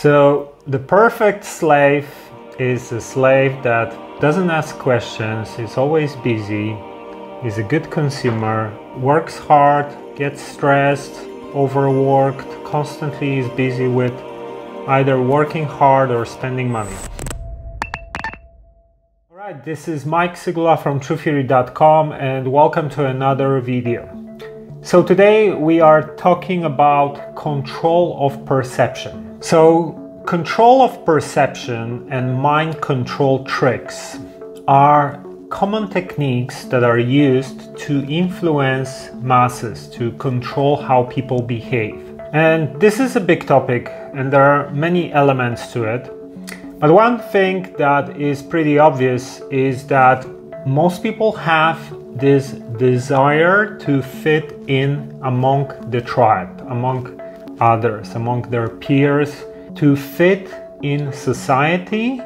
So, the perfect slave is a slave that doesn't ask questions, is always busy, is a good consumer, works hard, gets stressed, overworked, constantly is busy with either working hard or spending money. Alright, this is Mike Sygula from TruthTheory.com and welcome to another video. So today we are talking about control of perception. So, control of perception and mind control tricks are common techniques that are used to influence masses, to control how people behave. And this is a big topic, and there are many elements to it. But one thing that is pretty obvious is that most people have this desire to fit in among the tribe, among others, among their peers, to fit in society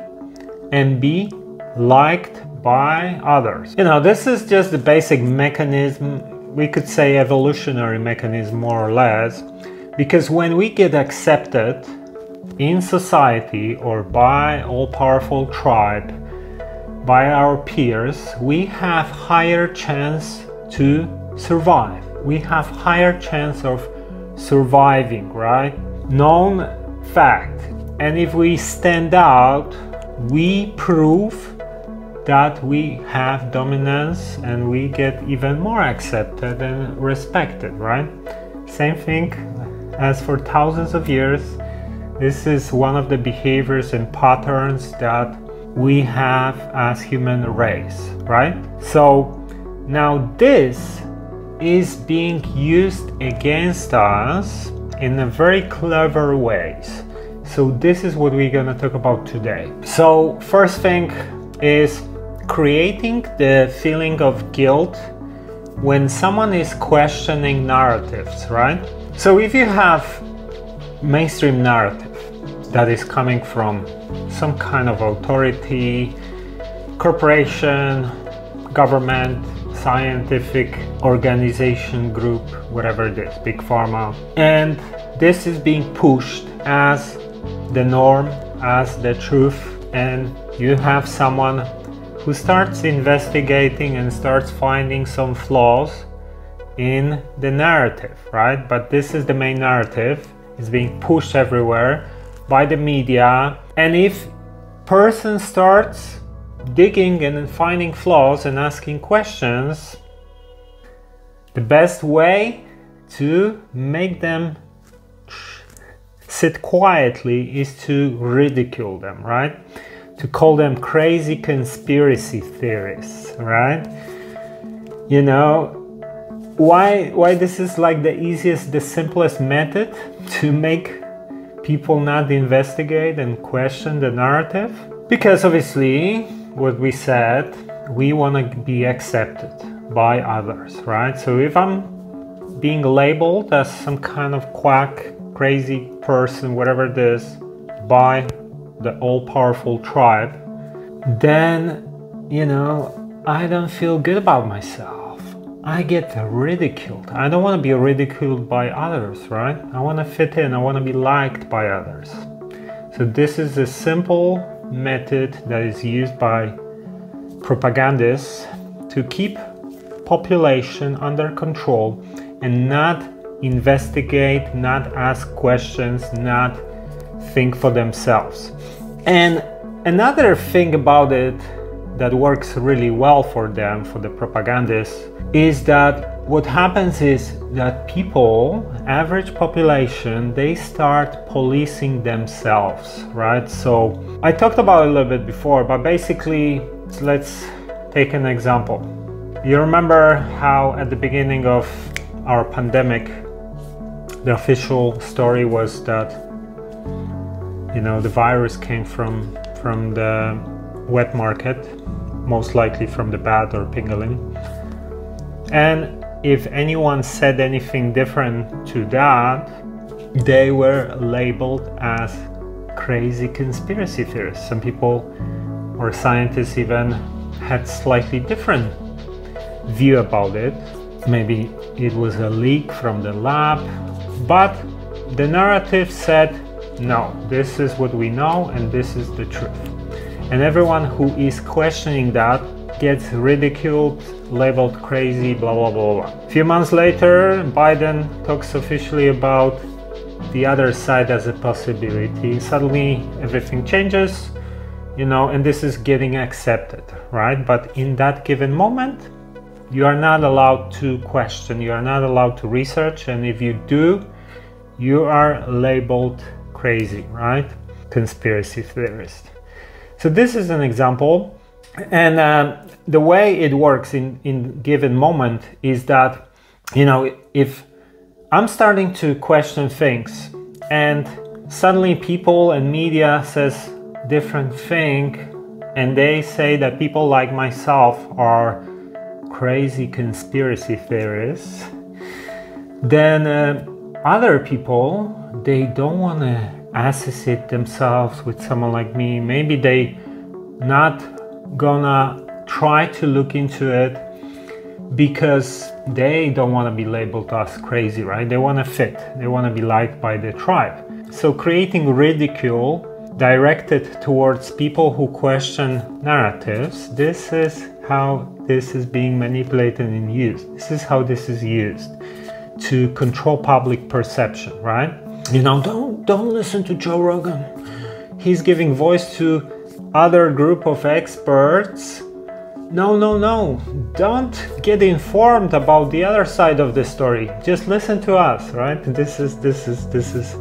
and be liked by others. You know, this is just the basic mechanism, we could say evolutionary mechanism more or less, because when we get accepted in society or by all powerful tribe, by our peers, we have higher chance to survive. We have higher chance of surviving, right? Known fact. And if we stand out, we prove that we have dominance and we get even more accepted and respected, right? Same thing as for thousands of years. This is one of the behaviors and patterns that we have as human race, right? So now this is being used against us in a very clever ways. So this is what we're gonna talk about today. So first thing is creating the feeling of guilt when someone is questioning narratives, right? So if you have mainstream narrative that is coming from some kind of authority, corporation, government, scientific organization group, whatever it is, big pharma. And this is being pushed as the norm, as the truth, and you have someone who starts investigating and starts finding some flaws in the narrative, right? But this is the main narrative. It's being pushed everywhere by the media. And if person starts digging and finding flaws and asking questions, the best way to make them sit quietly is to ridicule them, right? To call them crazy conspiracy theorists, right? You know, why why this is like the easiest the simplest method to make people not investigate and question the narrative because obviously what we said, we want to be accepted by others, right? So if I'm being labeled as some kind of quack, crazy person, whatever it is, by the all powerful tribe, then, you know, I don't feel good about myself. I get ridiculed. I don't want to be ridiculed by others, right? I want to fit in, I want to be liked by others. So, this is a simple method that is used by propagandists to keep population under control and not investigate, not ask questions, not think for themselves. And another thing about it that works really well for them, for the propagandists, is that what happens is that people, average population, they start policing themselves, right? So I talked about a little bit before, but basically, let's take an example. You remember how at the beginning of our pandemic, the official story was that you know the virus came from from the wet market, most likely from the bat or pangolin. And if anyone said anything different to that, they were labeled as crazy conspiracy theorists. Some people or scientists even had slightly different view about it. Maybe it was a leak from the lab, but the narrative said No, this is what we know and this is the truth. And everyone who is questioning that gets ridiculed, labeled crazy, blah, blah, blah, blah. A few months later, Biden talks officially about the other side as a possibility. Suddenly, everything changes, you know, and this is getting accepted, right? But in that given moment, you are not allowed to question, you are not allowed to research, and if you do, you are labeled crazy, right? Conspiracy theorist. So this is an example, and uh, the way it works in in given moment is that, you know, if I'm starting to question things, and suddenly people and media says different thing, and they say that people like myself are crazy conspiracy theorists, then uh, other people they don't want to associate themselves with someone like me. Maybe they not gonna try to look into it because they don't want to be labeled as crazy, right? They want to fit, they want to be liked by the tribe. So, creating ridicule directed towards people who question narratives, this is how this is being manipulated and used. This is how this is used to control public perception, right? You know, don't don't listen to Joe Rogan. He's giving voice to other group of experts no, no, no. Don't get informed about the other side of the story. Just listen to us, right? This is this is this is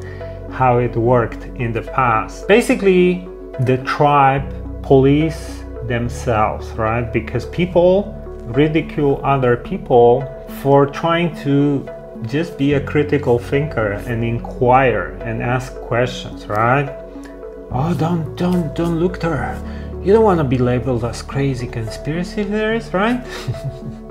how it worked in the past. Basically, the tribe police themselves, right? Because people ridicule other people for trying to just be a critical thinker and inquire and ask questions, right? Oh, don't don't don't look there you don't want to be labeled as crazy conspiracy theorist, right?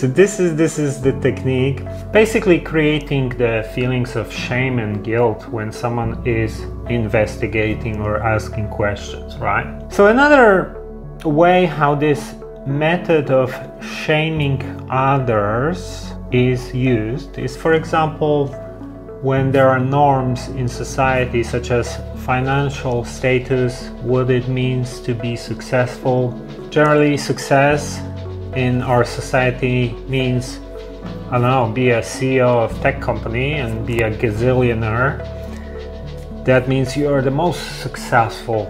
so this is this is the technique basically creating the feelings of shame and guilt when someone is investigating or asking questions right so another way how this method of shaming others is used is for example when there are norms in society such as financial status, what it means to be successful. Generally, success in our society means, I don't know, be a CEO of tech company and be a gazillionaire. That means you are the most successful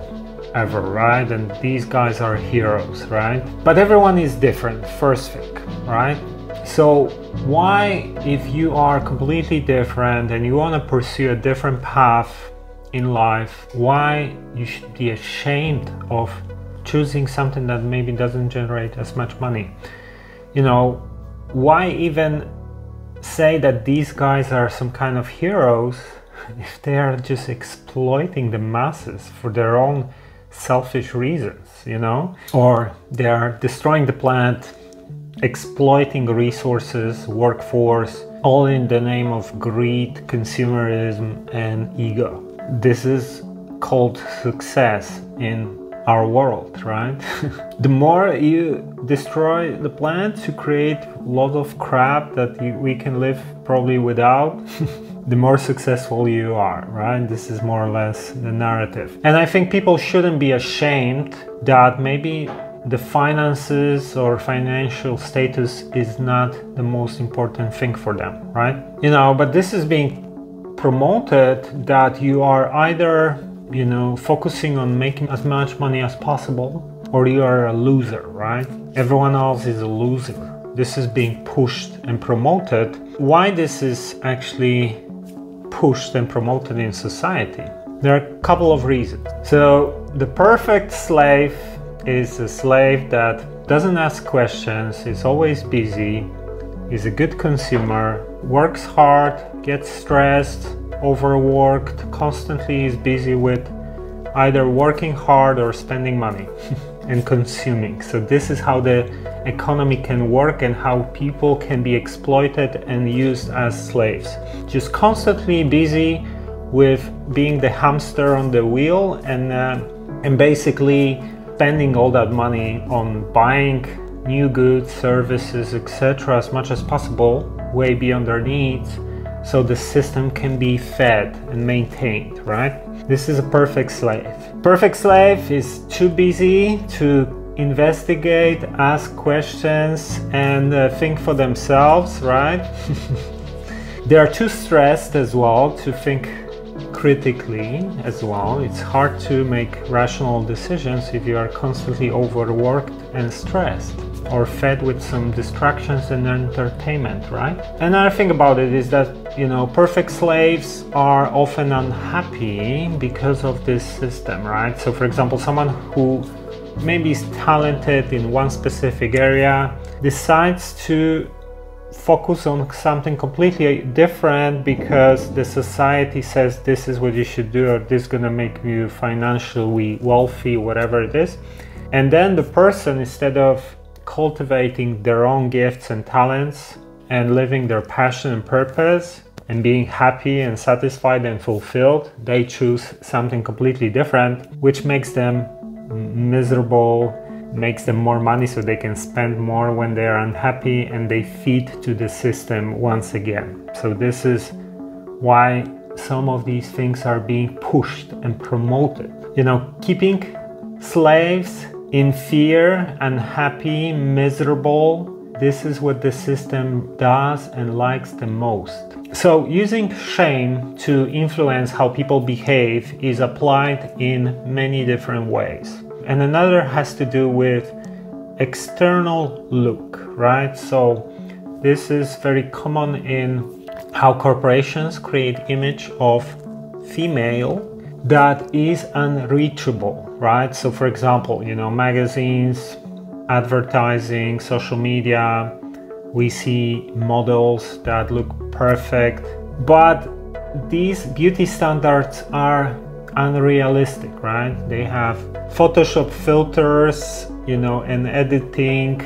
ever, right? And these guys are heroes, right? But everyone is different, first thing, right? So, why, if you are completely different and you want to pursue a different path in life, why you should be ashamed of choosing something that maybe doesn't generate as much money? You know, why even say that these guys are some kind of heroes if they are just exploiting the masses for their own selfish reasons, you know? Or they are destroying the planet exploiting resources, workforce, all in the name of greed, consumerism, and ego. This is called success in our world, right? the more you destroy the planet to create a lot of crap that we can live probably without, the more successful you are, right? This is more or less the narrative. And I think people shouldn't be ashamed that maybe the finances or financial status is not the most important thing for them, right? You know, but this is being promoted that you are either, you know, focusing on making as much money as possible or you are a loser, right? Everyone else is a loser. This is being pushed and promoted. Why this is actually pushed and promoted in society? There are a couple of reasons. So, the perfect slave is a slave that doesn't ask questions, is always busy, is a good consumer, works hard, gets stressed, overworked, constantly is busy with either working hard or spending money and consuming. So, this is how the economy can work and how people can be exploited and used as slaves. Just constantly busy with being the hamster on the wheel and, uh, and basically spending all that money on buying new goods, services, etc., as much as possible, way beyond their needs, so the system can be fed and maintained, right? This is a perfect slave. Perfect slave is too busy to investigate, ask questions, and uh, think for themselves, right? they are too stressed as well to think critically as well. It's hard to make rational decisions if you are constantly overworked and stressed or fed with some distractions and entertainment, right? Another thing about it is that, you know, perfect slaves are often unhappy because of this system, right? So, for example, someone who maybe is talented in one specific area decides to focus on something completely different because the society says this is what you should do or this is going to make you financially wealthy whatever it is and then the person instead of cultivating their own gifts and talents and living their passion and purpose and being happy and satisfied and fulfilled they choose something completely different which makes them miserable makes them more money so they can spend more when they are unhappy and they feed to the system once again. So this is why some of these things are being pushed and promoted. You know, keeping slaves in fear, unhappy, miserable, this is what the system does and likes the most. So, using shame to influence how people behave is applied in many different ways and another has to do with external look, right? So this is very common in how corporations create image of female that is unreachable, right? So for example, you know, magazines, advertising, social media, we see models that look perfect, but these beauty standards are unrealistic, right? They have Photoshop filters, you know, and editing,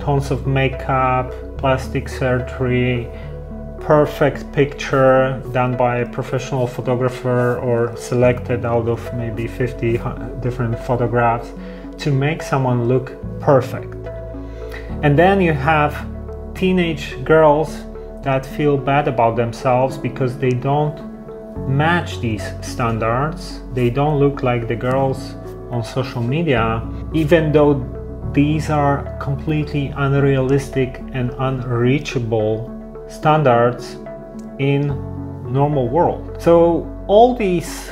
tons of makeup, plastic surgery, perfect picture done by a professional photographer or selected out of maybe 50 different photographs to make someone look perfect. And then you have teenage girls that feel bad about themselves because they don't match these standards. They don't look like the girls on social media, even though these are completely unrealistic and unreachable standards in normal world. So all these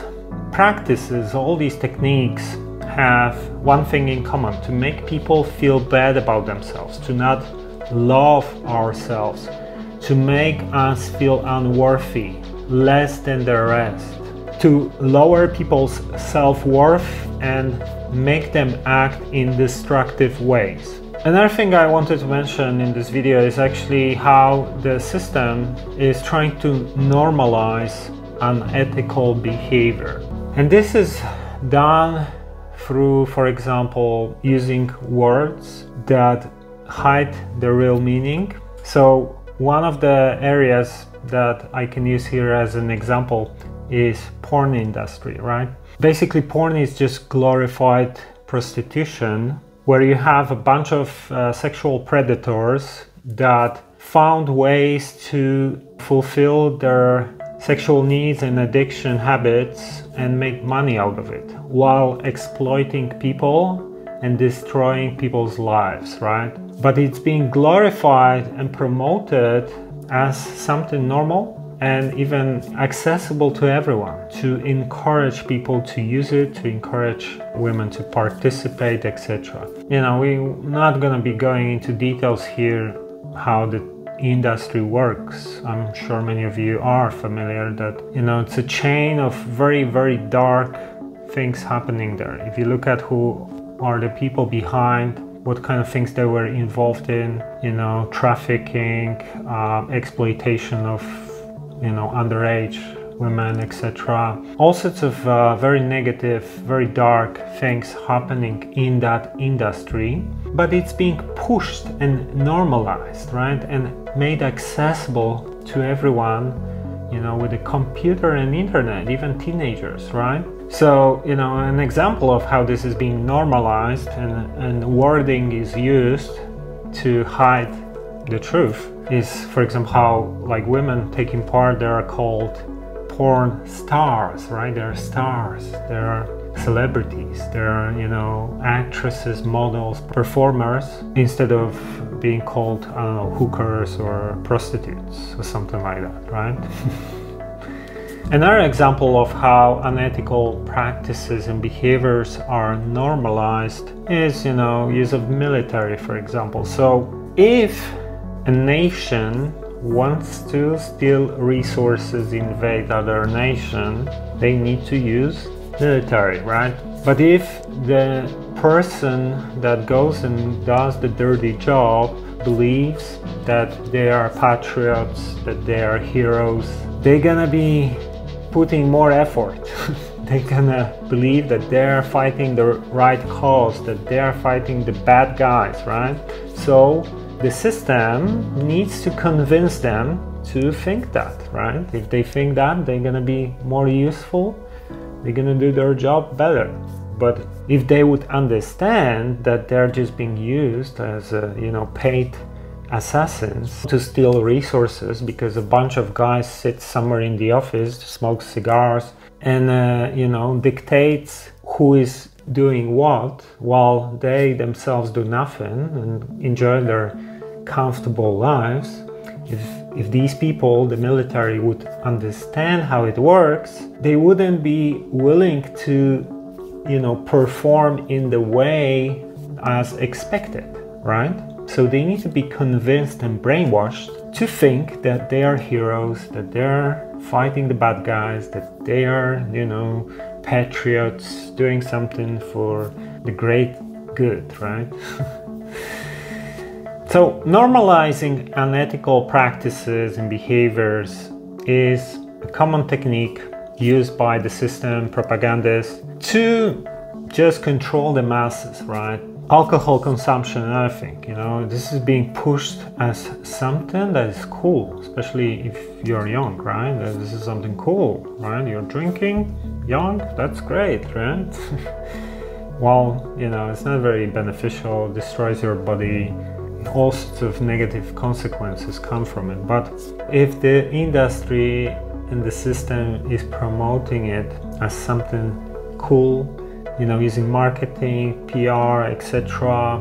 practices, all these techniques have one thing in common to make people feel bad about themselves, to not love ourselves, to make us feel unworthy, less than the rest, to lower people's self worth and make them act in destructive ways. Another thing I wanted to mention in this video is actually how the system is trying to normalize unethical behavior. And this is done through, for example, using words that hide the real meaning. So one of the areas that I can use here as an example is porn industry, right? Basically, porn is just glorified prostitution where you have a bunch of uh, sexual predators that found ways to fulfill their sexual needs and addiction habits and make money out of it while exploiting people and destroying people's lives, right? But it's being glorified and promoted as something normal and even accessible to everyone to encourage people to use it to encourage women to participate etc you know we're not going to be going into details here how the industry works. I'm sure many of you are familiar that you know it's a chain of very very dark things happening there. If you look at who are the people behind what kind of things they were involved in, you know, trafficking, uh, exploitation of, you know, underage women, etc. All sorts of uh, very negative, very dark things happening in that industry, but it's being pushed and normalized, right, and made accessible to everyone, you know, with the computer and internet, even teenagers, right? So, you know, an example of how this is being normalized and, and wording is used to hide the truth is, for example, how like women taking part, they are called porn stars, right? They're stars. They're celebrities. They're, you know, actresses, models, performers, instead of being called, know, hookers or prostitutes or something like that, right? Another example of how unethical practices and behaviors are normalized is, you know, use of military, for example. So if a nation wants to steal resources, invade other nation, they need to use military, right? But if the person that goes and does the dirty job believes that they are patriots, that they are heroes, they're gonna be putting more effort. they're gonna believe that they're fighting the right cause, that they're fighting the bad guys, right? So the system needs to convince them to think that, right? If they think that, they're gonna be more useful they're gonna do their job better. But if they would understand that they're just being used as, uh, you know, paid assassins to steal resources because a bunch of guys sit somewhere in the office, smoke cigars, and, uh, you know, dictates who is doing what while they themselves do nothing and enjoy their comfortable lives. If if these people, the military, would understand how it works, they wouldn't be willing to, you know, perform in the way as expected, right? So they need to be convinced and brainwashed to think that they are heroes, that they're fighting the bad guys, that they are, you know, patriots doing something for the great good, right? So, normalizing unethical practices and behaviors is a common technique used by the system propagandists to just control the masses, right? Alcohol consumption, another thing, you know, this is being pushed as something that is cool, especially if you're young, right? This is something cool, right? You're drinking young, that's great, right? well, you know, it's not very beneficial, destroys your body, all sorts of negative consequences come from it. But if the industry and the system is promoting it as something cool, you know, using marketing, PR, etc.,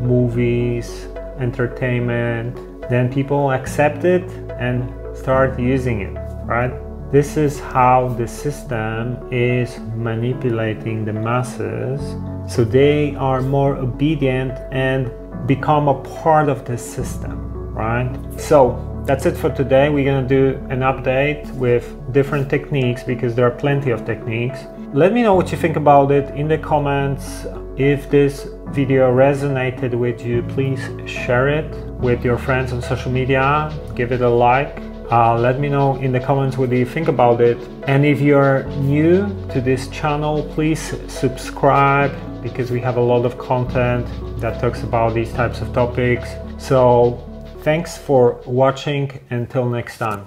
movies, entertainment, then people accept it and start using it, right? This is how the system is manipulating the masses so they are more obedient and become a part of the system, right? So that's it for today. We're gonna do an update with different techniques because there are plenty of techniques. Let me know what you think about it in the comments. If this video resonated with you, please share it with your friends on social media. Give it a like. Uh, let me know in the comments what you think about it. And if you're new to this channel, please subscribe because we have a lot of content that talks about these types of topics. So thanks for watching. Until next time.